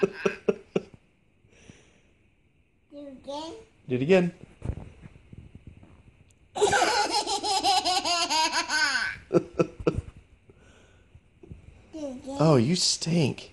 Do again. Do it again. Oh, you stink.